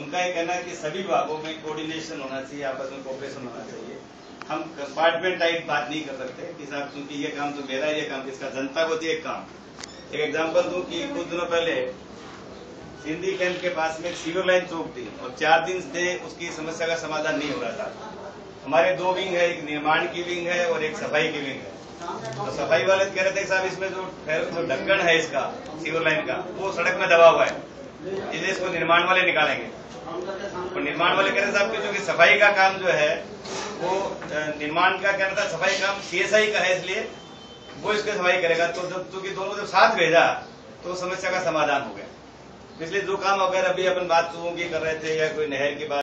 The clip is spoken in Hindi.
उनका ये कहना है कि सभी विभागों में कोऑर्डिनेशन होना चाहिए, आपस में कोऑपरेशन होना चाहिए। हम कंपार्टमेंट टाइप बात नहीं कर सकते। कि साहब क्योंकि ये काम तो मेरा ये काम किसका जनता को दिए एक काम। एक एग्जांपल दूँ कि कुछ दिनों पहले सिंधी कैंप के पास में सीवर लाइन चौक थी और चार दिन से उसकी समस्या का समाधान नहीं हो रहा था। हमारे दो विंग है, एक निर्माण की विंग है और एक सफ़ाई की विंग है। तो सफ़ाई वाले कह रहे थे साहब, इसमें जो जो ढक्कन है इसका सीवर लाइन का, वो सड़क में दबा हुआ है। इसलिए इसको निर्माण वाले निकालेंगे। निर्माण वाले कह रहे साहब क्योंकि सफ़ाई का काम जो है, वो निर्माण का कहना था, सफ़ाई काम सीएसआई का है इसलिए वो इसके सफ़ाई करेगा। तो जब, चूँकि दोनों जब साथ भेजा तो समस्या का समाधान हो गया। इसलिए जो काम अगर अभी अपन बात की कर रहे थे या कोई नहर की बात